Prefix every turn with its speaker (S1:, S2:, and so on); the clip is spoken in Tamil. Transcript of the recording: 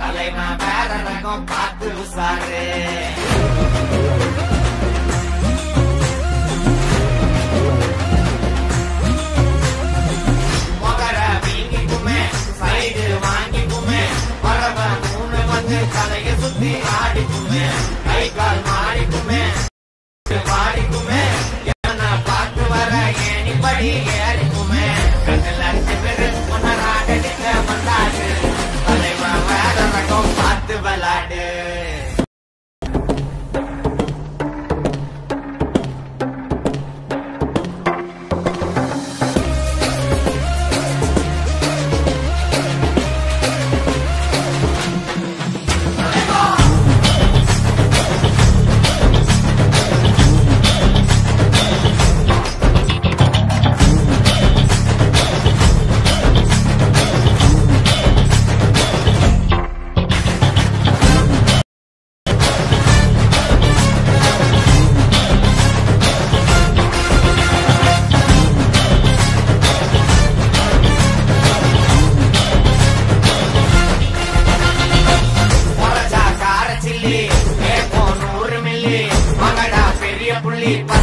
S1: தலைவன் வேற ரகம் பார்த்து உசாரு மொகர தலைய சுத்தி ஆடிக்குமே கை கால் மாறிக்குமே பாடிக்குமே என்ன பார்த்து வர ஏணிப்படி Only